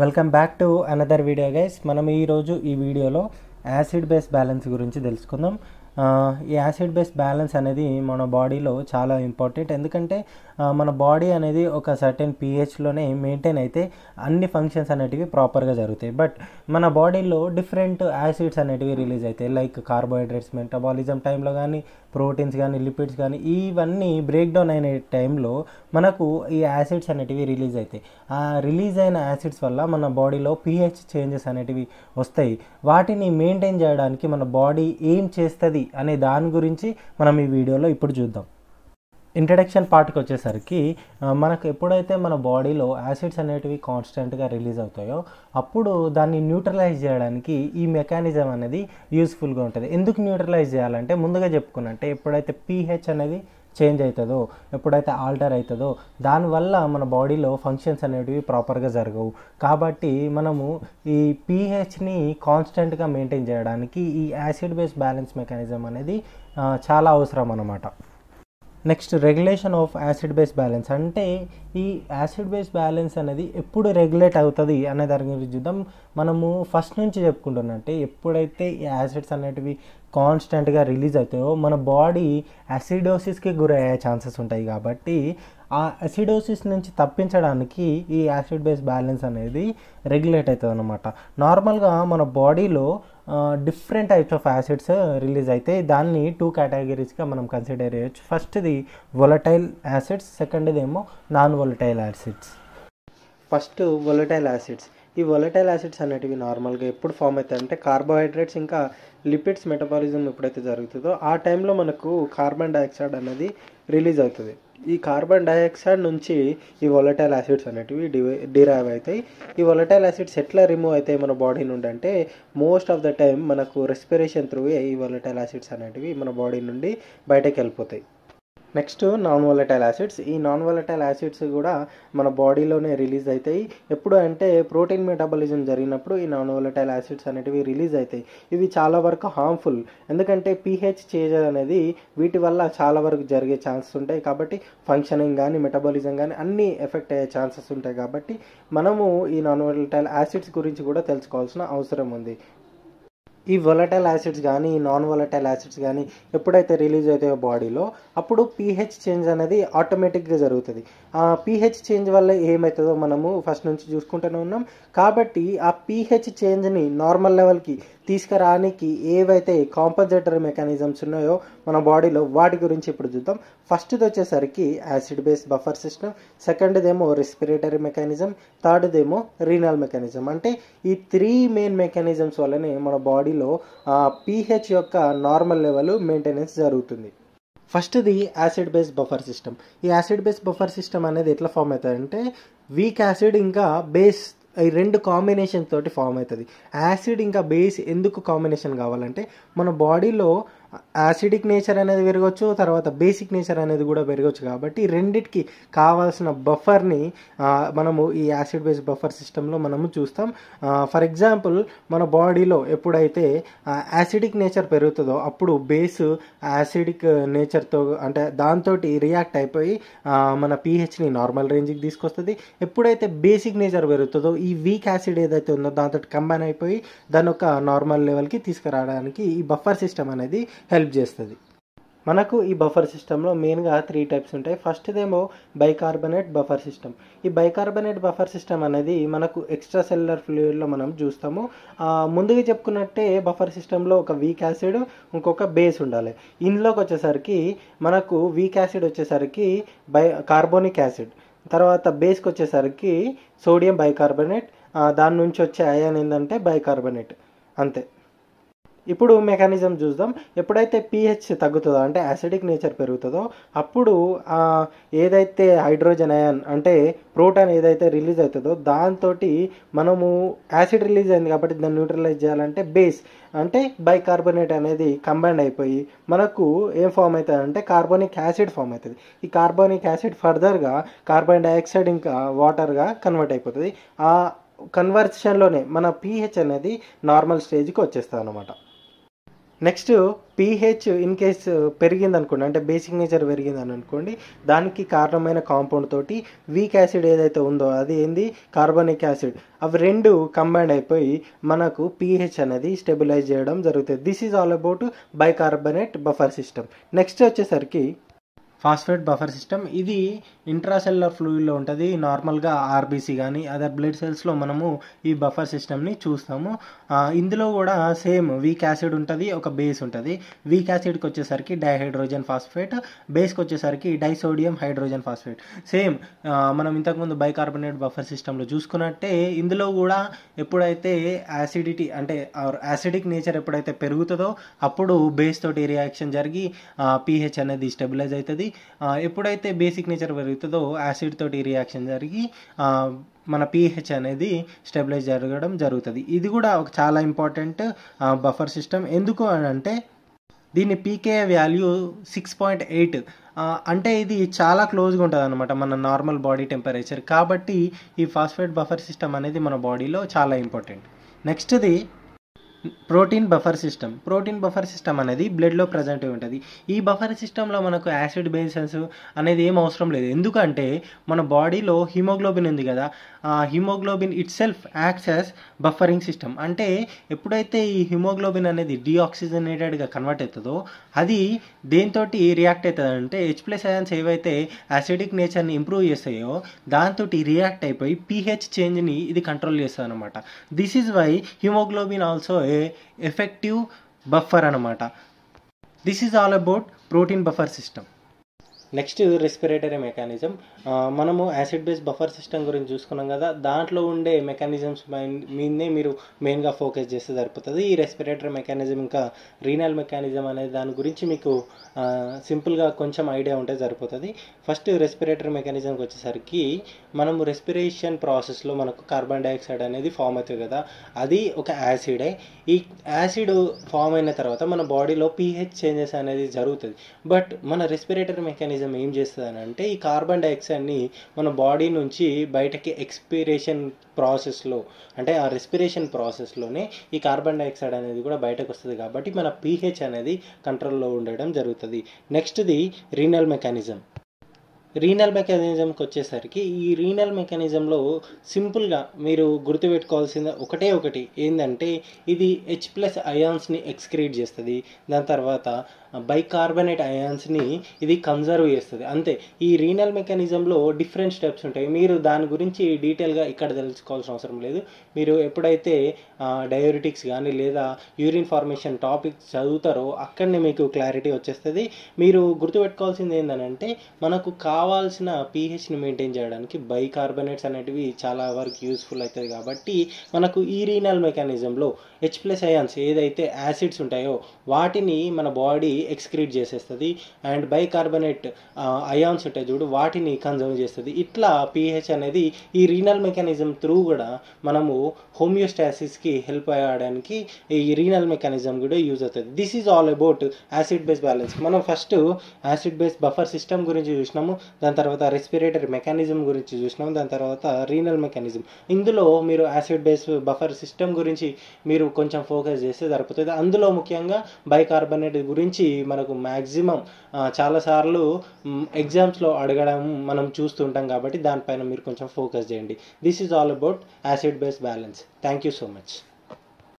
Welcome back to another video guys. మనం ఈరోజు ఈ వీడియోలో యాసిడ్ బేస్ బ్యాలెన్స్ గురించి తెలుసుకుందాం. ఈ యాసిడ్ బేస్ బ్యాలెన్స్ అనేది మన బాడీలో చాలా ఇంపార్టెంట్. ఎందుకంటే మన బాడీ అనేది ఒక సర్టెన్ పిహెచ్లోనే మెయింటైన్ అయితే అన్ని ఫంక్షన్స్ అనేటివి ప్రాపర్గా జరుగుతాయి. బట్ మన బాడీలో డిఫరెంట్ యాసిడ్స్ అనేటివి రిలీజ్ అవుతాయి. లైక్ కార్బోహైడ్రేట్స్ మెటబాలిజం టైంలో కానీ ప్రోటీన్స్ కానీ లిపిడ్స్ కానీ ఇవన్నీ బ్రేక్ డౌన్ అయిన టైంలో మనకు ఈ యాసిడ్స్ అనేటివి రిలీజ్ అవుతాయి. ఆ రిలీజ్ అయిన యాసిడ్స్ వల్ల మన బాడీలో పిహెచ్ చేంజెస్ అనేటివి వస్తాయి. వాటిని మెయింటైన్ చేయడానికి మన బాడీ ఏం చేస్తుంది? అనే దాని గురించి మనం ఈ వీడియోలో ఇప్పుడు చూద్దాం. ఇంట్రడక్షన్ పార్ట్కి వచ్చేసరికి మనకు ఎప్పుడైతే మన బాడీలో యాసిడ్స్ అనేటివి కాన్స్టెంట్గా రిలీజ్ అవుతాయో అప్పుడు దాన్ని న్యూట్రలైజ్ చేయడానికి ఈ మెకానిజం అనేది యూస్ఫుల్గా ఉంటుంది. ఎందుకు న్యూట్రలైజ్ చేయాలంటే ముందుగా చెప్పుకున్నట్టే ఎప్పుడైతే పీహెచ్ అనేది చేంజ్ అవుతుందో ఎప్పుడైతే ఆల్టర్ అవుతుందో దానివల్ల మన బాడీలో ఫంక్షన్స్ అనేటివి ప్రాపర్గా జరగవు. కాబట్టి మనము ఈ పీహెచ్ని కాన్స్టెంట్గా మెయింటైన్ చేయడానికి ఈ యాసిడ్ బేస్ బ్యాలెన్స్ మెకానిజం అనేది చాలా అవసరం అన్నమాట. Next regulation of acid base balance అంటే ఈ యాసిడ్ బేస్ బ్యాలెన్స్ అనేది ఎప్పుడు రెగ్యులేట్ అవుతుంది అనే దాని గురించి చూద్దాం. మనము ఫస్ట్ నుంచి చెప్పుకుంటున్నట్టే ఎప్పుడైతే ఈ యాసిడ్స్ అనేటివి కాన్స్టెంట్గా రిలీజ్ అవుతాయో. మన బాడీ యాసిడోసిస్కి గురయ్యే ఛాన్సెస్ ఉంటాయి కాబట్టి ఆ అసిడోసిస్ నుంచి తప్పించడానికి ఈ యాసిడ్ బేస్ బ్యాలెన్స్ అనేది రెగ్యులేట్ అవుతుంది అనమాట నార్మల్గా మన బాడీలో different types of acids release అయితే దాన్ని టూ కేటగిరీస్గా మనం కన్సిడర్ చేయొచ్చు. ఫస్ట్ది వొలటైల్ యాసిడ్స్ సెకండ్ది ఏమో non volatile acids first volatile acids ఈ వొలటైల్ యాసిడ్స్ అనేటివి నార్మల్గా ఎప్పుడు ఫామ్ అవుతాయి? అంటే కార్బోహైడ్రేట్స్ ఇంకా లిపిడ్స్ మెటబాలిజం ఎప్పుడైతే జరుగుతుందో ఆ టైంలో మనకు కార్బన్ డైఆక్సైడ్ అనేది రిలీజ్ అవుతుంది. ఈ కార్బన్ డైఆక్సైడ్ నుంచి ఈ వొలటైల్ యాసిడ్స్ అనేటివి డిరైవ్ అవుతాయి. ఈ వొలటైల్ యాసిడ్స్ ఎట్లా రిమూవ్ అవుతాయి మన బాడీ నుండి అంటే మోస్ట్ ఆఫ్ ద టైం మనకు రెస్పిరేషన్ త్రూ ఈ వొలటైల్ యాసిడ్స్ అనేటివి మన బాడీ నుండి బయటకు వెళ్ళిపోతాయి. నెక్స్ట్ నాన్ వొలటైల్ యాసిడ్స్ ఈ నాన్ వొలటైల్ యాసిడ్స్ కూడా మన బాడీలోనే రిలీజ్ అవుతాయి. ఎప్పుడు అంటే ప్రోటీన్ మెటాబాలిజం జరిగినప్పుడు ఈ నాన్ వొలటైల్ యాసిడ్స్ అనేటివి రిలీజ్ అవుతాయి. ఇవి చాలా వరకు హార్మ్ఫుల్ ఎందుకంటే పీహెచ్ చేంజ్ అనేది వీటి వల్ల చాలా వరకు జరిగే ఛాన్సెస్ ఉంటాయి. కాబట్టి ఫంక్షనింగ్ కానీ మెటాబాలిజం కానీ అన్నీ ఎఫెక్ట్ అయ్యే ఛాన్సెస్ ఉంటాయి. కాబట్టి మనము ఈ నాన్ వొలటైల్ యాసిడ్స్ గురించి కూడా తెలుసుకోవాల్సిన అవసరం ఉంది. ఈ వొలటైల్ యాసిడ్స్ కానీ ఈ నాన్ వొలటైల్ యాసిడ్స్ కానీ ఎప్పుడైతే రిలీజ్ అవుతాయో బాడీలో అప్పుడు పీహెచ్ చేంజ్ అనేది ఆటోమేటిక్గా జరుగుతుంది. ఆ పీహెచ్ చేంజ్ వల్ల ఏమవుతుందో మనము ఫస్ట్ నుంచి చూసుకుంటూనే ఉన్నాం. కాబట్టి ఆ పీహెచ్ చేంజ్ని నార్మల్ లెవెల్కి తీసుకురానికి ఏవైతే కాంపన్సేటరీ మెకానిజమ్స్ ఉన్నాయో మన బాడీలో వాటి గురించి ఇప్పుడు చూద్దాం. ఫస్ట్ది వచ్చేసరికి యాసిడ్ బేస్ బఫర్ సిస్టమ్ సెకండ్దేమో రెస్పిరేటరీ మెకానిజం థర్డ్దేమో రీనల్ మెకానిజం అంటే ఈ త్రీ మెయిన్ మెకానిజమ్స్ వల్లనే మన బాడీలో పీహెచ్ యొక్క నార్మల్ లెవెల్ మెయింటెనెన్స్ జరుగుతుంది. ఫస్ట్ది యాసిడ్ బేస్ బఫర్ సిస్టమ్ ఈ యాసిడ్ బేస్ బఫర్ సిస్టమ్ అనేది ఎట్లా ఫామ్ అవుతుందంటే వీక్ యాసిడ్ ఇంకా బేస్ ఈ రెండు కాంబినేషన్ తోటి ఫామ్ అవుతుంది. యాసిడ్ ఇంకా బేస్ ఎందుకు కాంబినేషన్ కావాలంటే మన బాడీలో యాసిడిక్ నేచర్ అనేది పెరగచ్చు తర్వాత బేసిక్ నేచర్ అనేది కూడా పెరగచ్చు కాబట్టి రెండిటికి కావాల్సిన బఫర్ని మనము ఈ యాసిడ్ బేస్ బఫర్ సిస్టంలో మనము చూస్తాం. ఫర్ ఎగ్జాంపుల్ మన బాడీలో ఎప్పుడైతే యాసిడిక్ నేచర్ పెరుగుతుందో అప్పుడు బేస్ యాసిడిక్ నేచర్తో అంటే దాంతో రియాక్ట్ అయిపోయి మన పీహెచ్ని నార్మల్ రేంజ్కి తీసుకొస్తుంది. ఎప్పుడైతే బేసిక్ నేచర్ పెరుగుతుందో ఈ వీక్ యాసిడ్ ఏదైతే ఉందో దాంతో కంబైన్ అయిపోయి దాని ఒక నార్మల్ లెవెల్కి తీసుకురావడానికి ఈ బఫర్ సిస్టమ్ అనేది హెల్ప్ చేస్తుంది. మనకు ఈ బఫర్ సిస్టంలో మెయిన్గా త్రీ టైప్స్ ఉంటాయి. ఫస్ట్దేమో బైకార్బనేట్ బఫర్ సిస్టమ్ ఈ బైకార్బనేట్ బఫర్ సిస్టమ్ అనేది మనకు ఎక్స్ట్రా సెల్యులర్ ఫ్లూయిడ్లో మనం చూస్తాము. ముందుగా చెప్పుకున్నట్టే బఫర్ సిస్టంలో ఒక వీక్ యాసిడ్ ఇంకొక బేస్ ఉండాలి. ఇందులోకి వచ్చేసరికి మనకు వీక్ యాసిడ్ వచ్చేసరికి బై కార్బోనిక్ యాసిడ్ తర్వాత బేస్కి వచ్చేసరికి సోడియం బైకార్బనేట్ దాని నుంచి వచ్చే అయాన్ ఏంటంటే బైకార్బనేట్ అంతే. ఇప్పుడు మెకానిజం చూద్దాం. ఎప్పుడైతే పిహెచ్ తగ్గుతుందో అంటే యాసిడిక్ నేచర్ పెరుగుతుందో అప్పుడు ఏదైతే హైడ్రోజన్ అయాన్ అంటే ప్రోటాన్ ఏదైతే రిలీజ్ అవుతుందో దాంతో మనము యాసిడ్ రిలీజ్ అయింది కాబట్టి దాన్ని న్యూట్రలైజ్ చేయాలంటే బేస్ అంటే బైకార్బోనేట్ అనేది కంబైన్ అయిపోయి మనకు ఏం ఫామ్ అవుతుంది అంటే కార్బోనిక్ యాసిడ్ ఫామ్ అవుతుంది. ఈ కార్బోనిక్ యాసిడ్ ఫర్దర్గా కార్బన్ డైఆక్సైడ్ ఇంకా వాటర్గా కన్వర్ట్ అయిపోతుంది. ఆ కన్వర్షన్లోనే మన పీహెచ్ అనేది నార్మల్ స్టేజ్కి వచ్చేస్తుంది అనమాట నెక్స్ట్ పీహెచ్ ఇన్ కేస్ పెరిగింది అనుకోండి అంటే బేసిక్ నేచర్ పెరిగింది అని అనుకోండి దానికి కారణమైన కాంపౌండ్ తోటి వీక్ యాసిడ్ ఏదైతే ఉందో అది ఏంది? Carbonic acid. అవి రెండు కంబైండ్ అయిపోయి మనకు పీహెచ్ అనేది స్టెబిలైజ్ చేయడం జరుగుతుంది. This is all about bicarbonate buffer system next వచ్చేసరికి ఫాస్ఫేట్ బఫర్ సిస్టమ్. ఇది ఇంట్రాసెల్యులర్ ఫ్లూయిడ్లో ఉంటుంది. నార్మల్గా ఆర్బీసీ కానీ అదర్ బ్లడ్ సెల్స్లో మనము ఈ బఫర్ సిస్టమ్ని చూస్తాము. ఇందులో కూడా సేమ్ వీక్ యాసిడ్ ఉంటుంది ఒక బేస్ ఉంటుంది. వీక్ యాసిడ్కి వచ్చేసరికి డైహైడ్రోజన్ ఫాస్ఫేట్ బేస్కి వచ్చేసరికి డైసోడియం హైడ్రోజన్ ఫాస్ఫేట్. సేమ్ మనం ఇంతకుముందు బైకార్బోనేట్ బఫర్ సిస్టంలో చూసుకున్నట్టే ఇందులో కూడా ఎప్పుడైతే యాసిడిటీ అంటే యాసిడిక్ నేచర్ ఎప్పుడైతే పెరుగుతుందో అప్పుడు బేస్ తోటి రియాక్షన్ జరిగి పీహెచ్ అనేది స్టెబిలైజ్ అవుతుంది. ఎప్పుడైతే బేసిక్ నేచర్ పెరుగుతుందో యాసిడ్ తోటి రియాక్షన్ జరిగి మన పీహెచ్ అనేది స్టెబిలైజ్ జరగడం జరుగుతుంది. ఇది కూడా ఒక చాలా ఇంపార్టెంట్ బఫర్ సిస్టమ్ ఎందుకు అని అంటే దీని pK value six point eight అంటే ఇది చాలా క్లోజ్గా ఉంటుంది అనమాట మన నార్మల్ బాడీ టెంపరేచర్ కాబట్టి ఈ ఫాస్ఫేట్ బఫర్ సిస్టమ్ అనేది మన బాడీలో చాలా important నెక్స్ట్ది protein buffer system. Protein buffer system అనేది బ్లడ్లో ప్రజెంట్ ఉంటుంది. ఈ బఫర్ సిస్టంలో మనకు యాసిడ్ బేసెన్స్ అనేది ఏం అవసరం లేదు. ఎందుకంటే మన బాడీలో హిమోగ్లోబిన్ ఉంది కదా ఆ haemoglobin itself acts as buffering system. అంటే ఎప్పుడైతే ఈ హిమోగ్లోబిన్ అనేది డిఆక్సిజనేటెడ్గా కన్వర్ట్ అవుతుందో అది దేంతో రియాక్ట్ అవుతుంది అంటే హెచ్ ప్లస్ అయాన్స్ ఏవైతే యాసిడిక్ నేచర్ని ఇంప్రూవ్ చేస్తాయో దాంతో రియాక్ట్ అయిపోయి పీహెచ్ చేంజ్ని ఇది కంట్రోల్ చేస్తుంది అనమాట this is why haemoglobin also a effective buffer అనమాట this is all about protein buffer system next respiratory mechanism మనము యాసిడ్ బేస్ బఫర్ సిస్టమ్ గురించి చూసుకున్నాం కదా దాంట్లో ఉండే మెకానిజమ్స్ మీదనే మీరు మెయిన్గా ఫోకస్ చేస్తే సరిపోతుంది. ఈ రెస్పిరేటరీ మెకానిజం ఇంకా రీనల్ మెకానిజం అనే దాని గురించి మీకు సింపుల్గా కొంచెం ఐడియా ఉంటే సరిపోతుంది. ఫస్ట్ రెస్పిరేటరీ మెకానిజంకి వచ్చేసరికి మనము రెస్పిరేషన్ ప్రాసెస్లో మనకు కార్బన్ డైఆక్సైడ్ అనేది ఫామ్ అవుతుంది కదా అది ఒక యాసిడే ఈ యాసిడ్ ఫామ్ అయిన తర్వాత మన బాడీలో పీహెచ్ చేంజెస్ అనేది జరుగుతుంది. బట్ మన రెస్పిరేటరీ మెకానిజం ఏం చేస్తుంది అని అంటే ఈ కార్బన్ ఆక్సిజన్ని మన బాడీ నుంచి బయటకి ఎక్స్పిరేషన్ ప్రాసెస్లో అంటే ఆ రెస్పిరేషన్ ప్రాసెస్లోనే ఈ కార్బన్ డైఆక్సైడ్ అనేది కూడా బయటకు వస్తుంది కాబట్టి మన పీహెచ్ అనేది కంట్రోల్లో ఉండడం జరుగుతుంది. నెక్స్ట్ది రీనల్ మెకానిజం. రీనల్ మెకానిజంకి వచ్చేసరికి ఈ రీనల్ మెకానిజంలో సింపుల్గా మీరు గుర్తుపెట్టుకోవాల్సింది ఒకటే ఒకటి ఏంటంటే ఇది హెచ్ ప్లస్ అయాన్స్ని ఎక్స్క్రీట్ చేస్తుంది. దాని తర్వాత బైకార్బనేట్ అయాన్స్ని ఇది కన్జర్వ్ చేస్తుంది. అంతే. ఈ రీనల్ మెకానిజంలో డిఫరెంట్ స్టెప్స్ ఉంటాయి. మీరు దాని గురించి డీటెయిల్గా ఇక్కడ తెలుసుకోవాల్సిన అవసరం లేదు. మీరు ఎప్పుడైతే డయోరిటిక్స్ కానీ లేదా యూరిన్ ఫార్మేషన్ టాపిక్ చదువుతారో అక్కడనే మీకు క్లారిటీ వచ్చేస్తుంది. మీరు గుర్తుపెట్టుకోవాల్సింది ఏంటంటే మనకు కావాల్సిన పీహెచ్ని మెయింటైన్ చేయడానికి బైకార్బనేట్స్ అనేటివి చాలా వరకు యూస్ఫుల్ అవుతుంది కాబట్టి మనకు ఈ రీనల్ మెకానిజంలో హెచ్ ప్లస్ అయాన్స్ ఏదైతే యాసిడ్స్ ఉంటాయో వాటిని మన బాడీ ఎక్స్క్రీట్ చేసేస్తుంది అండ్ బైకార్బనేట్ అయాన్స్ ఉంటాయి చూడు వాటిని కన్జర్వ్ చేస్తుంది. ఇట్లా పీహెచ్ అనేది ఈ రీనల్ మెకానిజం త్రూ కూడా మనము హోమియోస్టాసిస్కి హెల్ప్ అయ్యడానికి ఈ రీనల్ మెకానిజం కూడా యూజ్ అవుతుంది. This is all about acid base balance మనం first acid base buffer system గురించి చూసినాము. దాని తర్వాత రెస్పిరేటరీ మెకానిజం గురించి చూసినాం దాని తర్వాత రీనల్ మెకానిజం ఇందులో మీరు యాసిడ్ బేస్ బఫర్ సిస్టమ్ గురించి మీరు కొంచెం ఫోకస్ చేస్తే సరిపోతుంది. అందులో ముఖ్యంగా బైకార్బనేట్ గురించి మనకు మ్యాక్సిమం చాలాసార్లు ఎగ్జామ్స్లో అడగడం మనం చూస్తుంటాం కాబట్టి దానిపైన మీరు కొంచెం ఫోకస్ చేయండి. This is all about acid base balance thank you so much